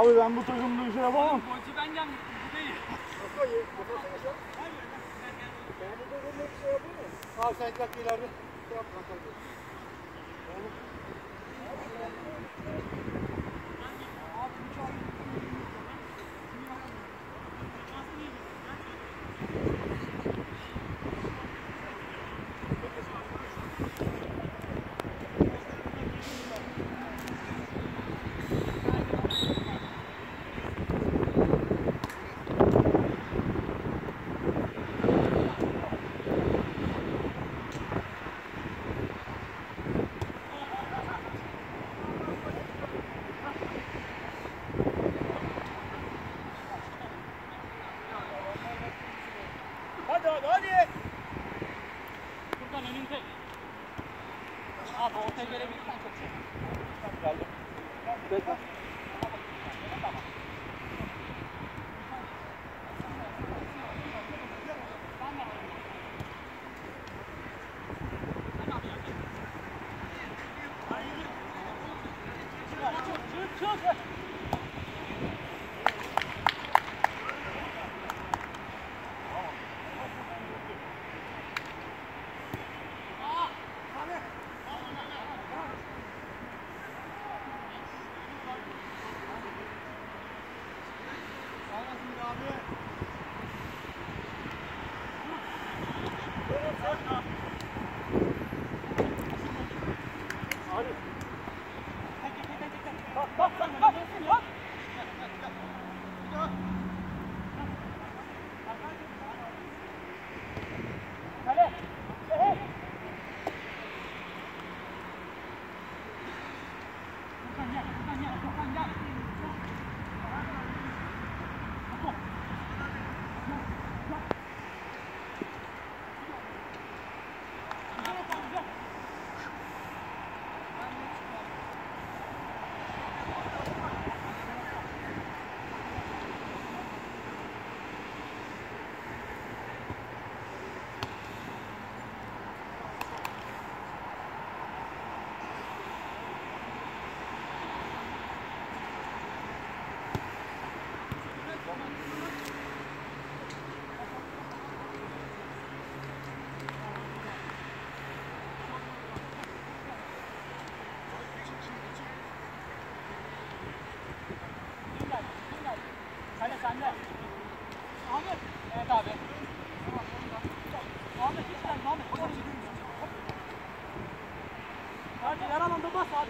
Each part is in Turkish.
Abi ben bu takımda bir şey yapamam. Golcü ben geldim. Bu değil. Abi sen bak ileride. Yap bakalım. Hadi görebilirsiniz.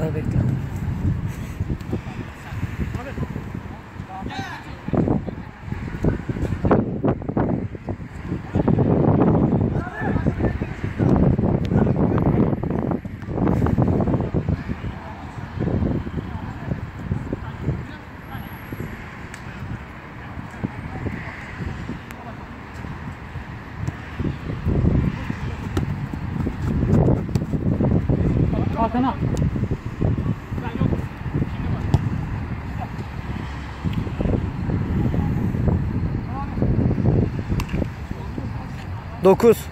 調べた。好，等等。9.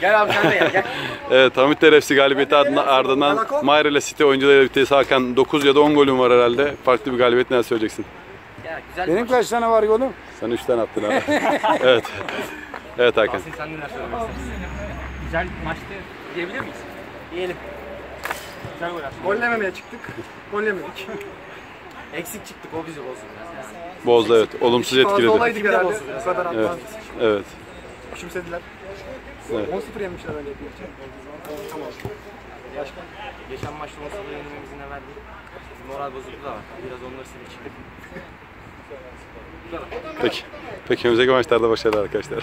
Gel abi sen de gel. evet Hamit Terefsi galibiyeti adına, ardından Mayer ile City oyuncularıyla bitti. Hakan 9 ya da 10 golün var herhalde. Farklı bir galibiyet ne söyleyeceksin? Ya, güzel Benim kaç tane var golüm? Sen 3 tane attın abi. evet. Evet Hakan. Asil sen de söylemek? Güzel maçtı diyebilir miyiz? Diyelim. Güzel gol attın. Gollememeye çıktık. Gollemedik. Eksik çıktık o bizi bozdu biraz yani. Bozdu evet. Olumsuz etkiledi. olaydık herhalde. kadar Evet. Evet. Küçümsediler. Evet. 10-0 yemişler öyle yapınca. Tamam. Başka? Geçen maçta 10 sıfır yenilmemizin ne verdi? Moral bozukluğu da var. Biraz onları silip çıktık. Peki. Peki önümüzdeki maçlarda başarılar arkadaşlar.